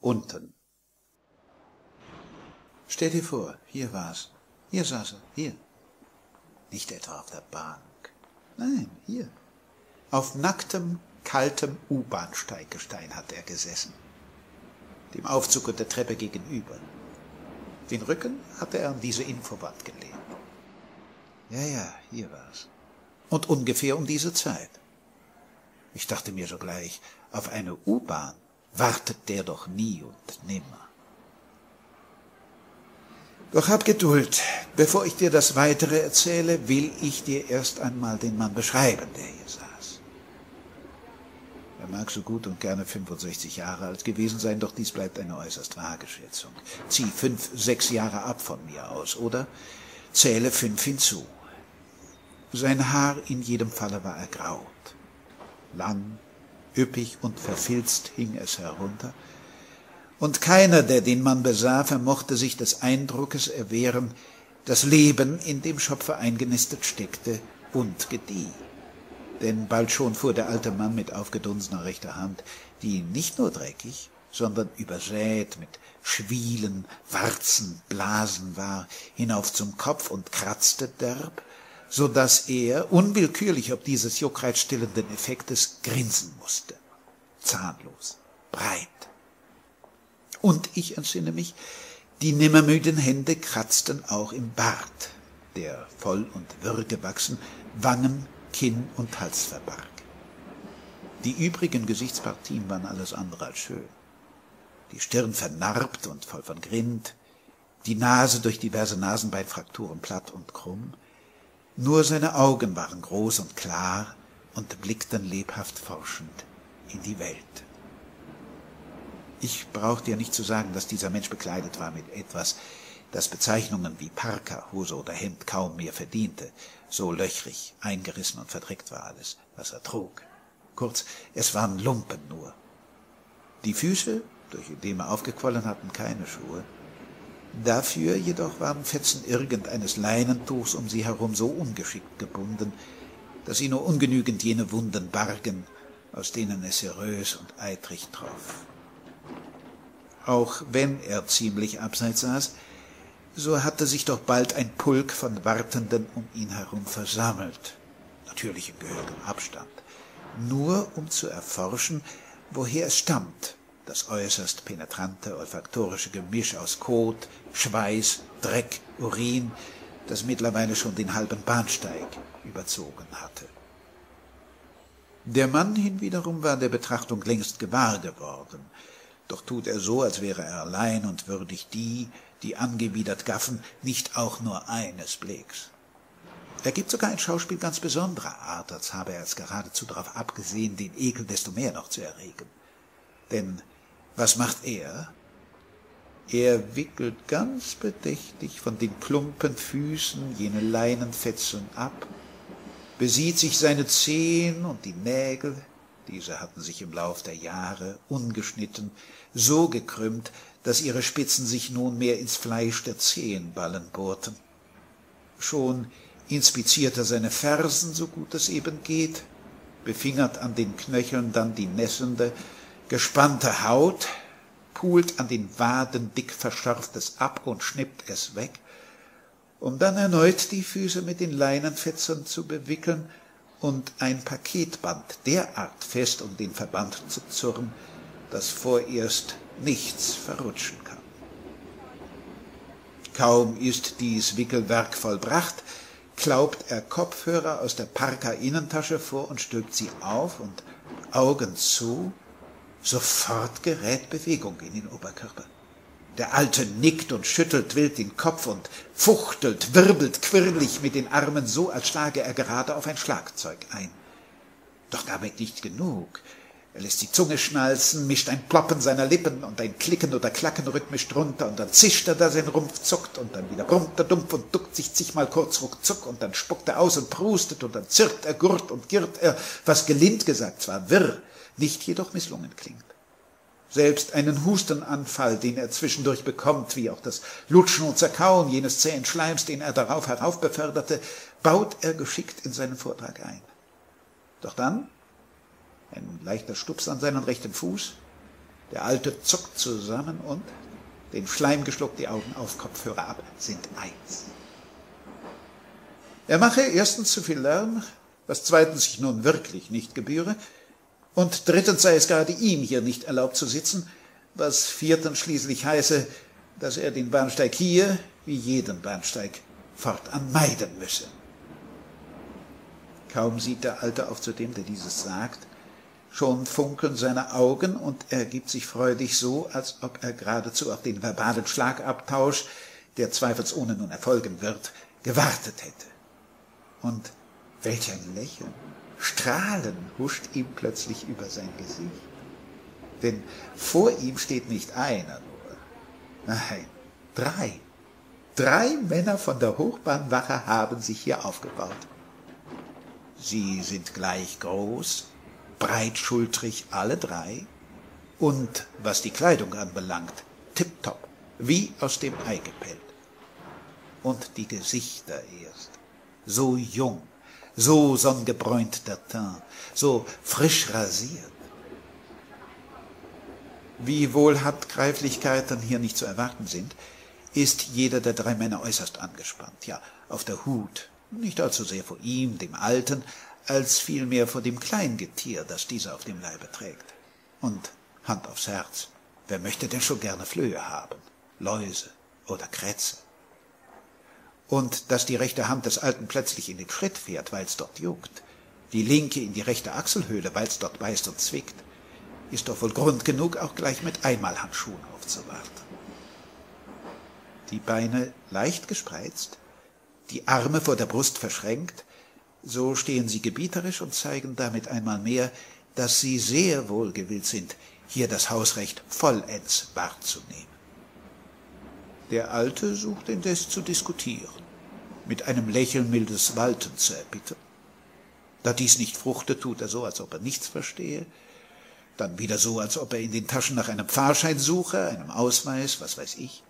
unten. Stell dir vor, hier war's. Hier saß er, hier. Nicht etwa auf der Bank. Nein, hier. Auf nacktem, kaltem U-Bahn-Steiggestein hat er gesessen. Dem Aufzug und der Treppe gegenüber. Den Rücken hatte er an diese Infowand gelegt. Ja, ja, hier war's. Und ungefähr um diese Zeit. Ich dachte mir sogleich, auf eine U-Bahn wartet der doch nie und nimmer. Doch hab Geduld. Bevor ich dir das Weitere erzähle, will ich dir erst einmal den Mann beschreiben, der hier saß. Er mag so gut und gerne 65 Jahre alt gewesen sein, doch dies bleibt eine äußerst vage Schätzung. Zieh fünf, sechs Jahre ab von mir aus, oder zähle fünf hinzu. Sein Haar in jedem Falle war ergraut. Lang, üppig und verfilzt hing es herunter, und keiner, der den Mann besah, vermochte sich des Eindruckes erwehren, das Leben in dem Schopfe eingenistet steckte und gedieh. Denn bald schon fuhr der alte Mann mit aufgedunsener rechter Hand, die nicht nur dreckig, sondern übersät mit Schwielen, Warzen, Blasen war, hinauf zum Kopf und kratzte derb, so dass er, unwillkürlich ob dieses juckreizstillenden Effektes, grinsen musste. Zahnlos, breit, und ich entsinne mich, die nimmermüden Hände kratzten auch im Bart, der voll und wirr gewachsen Wangen, Kinn und Hals verbarg. Die übrigen Gesichtspartien waren alles andere als schön. Die Stirn vernarbt und voll von Grind, die Nase durch diverse Nasenbeinfrakturen platt und krumm, nur seine Augen waren groß und klar und blickten lebhaft forschend in die Welt. Ich brauche dir nicht zu sagen, dass dieser Mensch bekleidet war mit etwas, das Bezeichnungen wie Parker, Hose oder Hemd kaum mehr verdiente. So löchrig, eingerissen und verdreckt war alles, was er trug. Kurz, es waren Lumpen nur. Die Füße, durch dem er aufgequollen hatten, keine Schuhe. Dafür jedoch waren Fetzen irgendeines Leinentuchs um sie herum so ungeschickt gebunden, dass sie nur ungenügend jene Wunden bargen, aus denen es serös und eitrig troff auch wenn er ziemlich abseits saß, so hatte sich doch bald ein Pulk von Wartenden um ihn herum versammelt, natürlich in gehörigem Abstand, nur um zu erforschen, woher es stammt, das äußerst penetrante olfaktorische Gemisch aus Kot, Schweiß, Dreck, Urin, das mittlerweile schon den halben Bahnsteig überzogen hatte. Der Mann hinwiederum war der Betrachtung längst gewahr geworden, doch tut er so, als wäre er allein und würdig die, die angewidert gaffen, nicht auch nur eines Blicks. Er gibt sogar ein Schauspiel ganz besonderer Art, als habe er es geradezu darauf abgesehen, den Ekel desto mehr noch zu erregen. Denn was macht er? Er wickelt ganz bedächtig von den plumpen Füßen jene Leinenfetzen ab, besieht sich seine Zehen und die Nägel, diese hatten sich im Lauf der Jahre ungeschnitten so gekrümmt, dass ihre Spitzen sich nunmehr ins Fleisch der Zehenballen bohrten. Schon inspiziert er seine Fersen, so gut es eben geht, befingert an den Knöcheln dann die nässende, gespannte Haut, pult an den Waden dick verscharftes ab und schnippt es weg, um dann erneut die Füße mit den Leinenfetzern zu bewickeln und ein Paketband derart fest um den Verband zu zurren, dass vorerst nichts verrutschen kann. Kaum ist dies Wickelwerk vollbracht, klaubt er Kopfhörer aus der Parker-Innentasche vor und stülpt sie auf und Augen zu, sofort gerät Bewegung in den Oberkörper. Der Alte nickt und schüttelt wild den Kopf und fuchtelt, wirbelt quirlig mit den Armen so, als schlage er gerade auf ein Schlagzeug ein. Doch damit nicht genug. Er lässt die Zunge schnalzen, mischt ein Ploppen seiner Lippen und ein Klicken oder Klacken rhythmisch drunter und dann zischt er, da sein Rumpf zuckt und dann wieder brummt er dumpf und duckt sich zigmal kurz ruckzuck und dann spuckt er aus und prustet und dann zirkt er, gurt und girrt er, was gelind gesagt zwar wirr, nicht jedoch misslungen klingt. Selbst einen Hustenanfall, den er zwischendurch bekommt, wie auch das Lutschen und Zerkauen jenes zähen Schleims, den er darauf heraufbeförderte, baut er geschickt in seinen Vortrag ein. Doch dann ein leichter Stups an seinen rechten Fuß, Der Alte zuckt zusammen und, den Schleim geschluckt, die Augen auf, Kopfhörer ab, sind eins. Er mache erstens zu viel Lärm, was zweitens sich nun wirklich nicht gebühre, und drittens sei es gerade ihm hier nicht erlaubt zu sitzen, was viertens schließlich heiße, dass er den Bahnsteig hier, wie jeden Bahnsteig, fortan meiden müsse. Kaum sieht der Alte auf zu dem, der dieses sagt, schon funkeln seine Augen und er gibt sich freudig so, als ob er geradezu auf den verbalen Schlagabtausch, der zweifelsohne nun erfolgen wird, gewartet hätte. Und welch ein Lächeln, Strahlen huscht ihm plötzlich über sein Gesicht. Denn vor ihm steht nicht einer nur, nein, drei. Drei Männer von der Hochbahnwache haben sich hier aufgebaut. Sie sind gleich groß, breitschultrig alle drei und, was die Kleidung anbelangt, tipptopp, wie aus dem Ei gepellt. Und die Gesichter erst, so jung, so sonnengebräunt der Teint, so frisch rasiert. Wie wohl Handgreiflichkeiten hier nicht zu erwarten sind, ist jeder der drei Männer äußerst angespannt, ja, auf der Hut, nicht allzu sehr vor ihm, dem Alten, als vielmehr vor dem Kleingetier, das dieser auf dem Leibe trägt. Und Hand aufs Herz, wer möchte denn schon gerne Flöhe haben? Läuse oder Krätze? Und dass die rechte Hand des Alten plötzlich in den Schritt fährt, weil's dort juckt, die linke in die rechte Achselhöhle, weil's dort beißt und zwickt, ist doch wohl Grund genug, auch gleich mit Einmalhandschuhen aufzuwarten. Die Beine leicht gespreizt, die Arme vor der Brust verschränkt, so stehen sie gebieterisch und zeigen damit einmal mehr, dass sie sehr wohl gewillt sind, hier das Hausrecht vollends wahrzunehmen. Der Alte sucht indes zu diskutieren, mit einem Lächeln mildes Walten zu erbittern. Da dies nicht fruchte, tut er so, als ob er nichts verstehe, dann wieder so, als ob er in den Taschen nach einem Fahrschein suche, einem Ausweis, was weiß ich.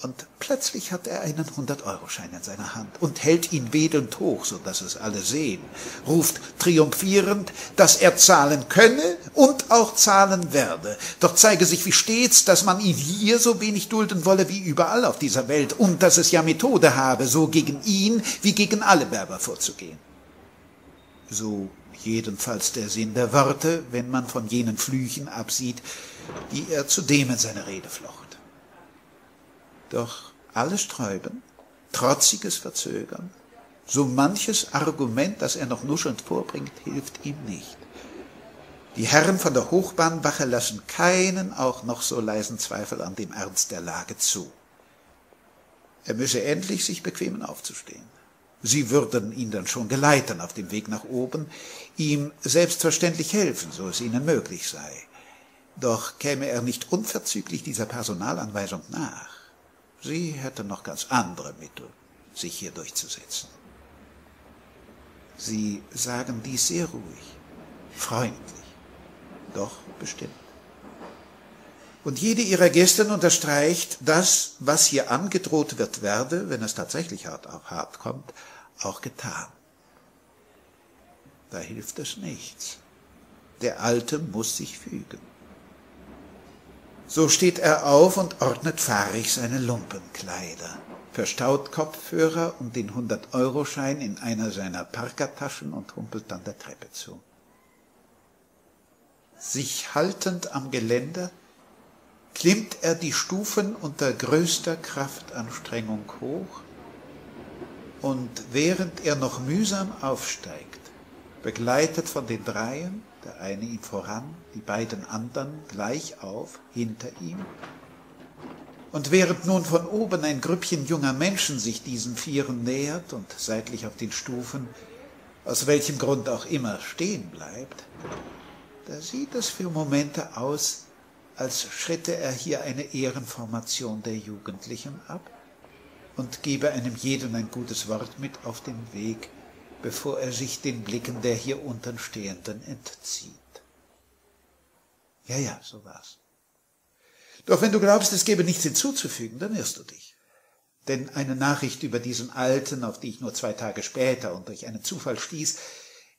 Und plötzlich hat er einen 100-Euro-Schein in seiner Hand und hält ihn wedelnd hoch, so dass es alle sehen, ruft triumphierend, dass er zahlen könne und auch zahlen werde. Doch zeige sich wie stets, dass man ihn hier so wenig dulden wolle wie überall auf dieser Welt und dass es ja Methode habe, so gegen ihn wie gegen alle Werber vorzugehen. So jedenfalls der Sinn der Worte, wenn man von jenen Flüchen absieht, die er zudem in seine Rede flocht. Doch alles Sträuben, trotziges Verzögern, so manches Argument, das er noch nuschelnd vorbringt, hilft ihm nicht. Die Herren von der Hochbahnwache lassen keinen auch noch so leisen Zweifel an dem Ernst der Lage zu. Er müsse endlich sich bequemen aufzustehen. Sie würden ihn dann schon geleiten auf dem Weg nach oben, ihm selbstverständlich helfen, so es ihnen möglich sei. Doch käme er nicht unverzüglich dieser Personalanweisung nach, Sie hätte noch ganz andere Mittel, sich hier durchzusetzen. Sie sagen dies sehr ruhig, freundlich, doch bestimmt. Und jede ihrer Gäste unterstreicht, dass, was hier angedroht wird, werde, wenn es tatsächlich hart auf hart kommt, auch getan. Da hilft es nichts. Der Alte muss sich fügen. So steht er auf und ordnet fahrig seine Lumpenkleider, verstaut Kopfhörer und den 100-Euro-Schein in einer seiner Parkertaschen und humpelt dann der Treppe zu. Sich haltend am Geländer, klimmt er die Stufen unter größter Kraftanstrengung hoch, und während er noch mühsam aufsteigt, begleitet von den Dreien, der eine ihm voran, die beiden anderen gleich auf hinter ihm. Und während nun von oben ein Grüppchen junger Menschen sich diesen Vieren nähert und seitlich auf den Stufen, aus welchem Grund auch immer, stehen bleibt, da sieht es für Momente aus, als schritte er hier eine Ehrenformation der Jugendlichen ab und gebe einem jeden ein gutes Wort mit auf den Weg, bevor er sich den Blicken der hier unten Stehenden entzieht. Ja, ja, so war's. Doch wenn du glaubst, es gebe nichts hinzuzufügen, dann irrst du dich. Denn eine Nachricht über diesen Alten, auf die ich nur zwei Tage später und durch einen Zufall stieß,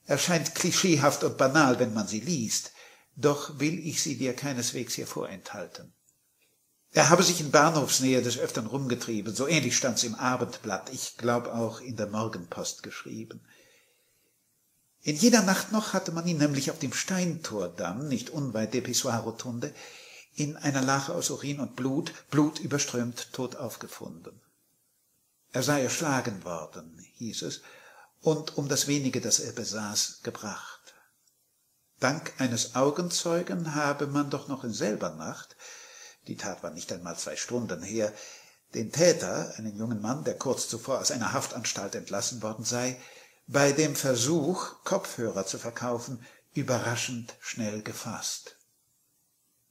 erscheint klischeehaft und banal, wenn man sie liest. doch will ich sie dir keineswegs hier vorenthalten. Er habe sich in Bahnhofsnähe des Öftern rumgetrieben, so ähnlich stand's im Abendblatt, ich glaub auch in der Morgenpost geschrieben. In jeder Nacht noch hatte man ihn nämlich auf dem Steintordamm, nicht unweit der Pissoir-Rotunde, in einer Lache aus Urin und Blut, Blut überströmt, tot aufgefunden. Er sei erschlagen worden, hieß es, und um das wenige, das er besaß, gebracht. Dank eines Augenzeugen habe man doch noch in selber Nacht, die Tat war nicht einmal zwei Stunden her, den Täter, einen jungen Mann, der kurz zuvor aus einer Haftanstalt entlassen worden sei, bei dem Versuch, Kopfhörer zu verkaufen, überraschend schnell gefasst.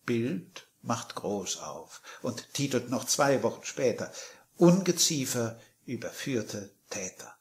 Bild macht groß auf und titelt noch zwei Wochen später Ungeziefer überführte Täter.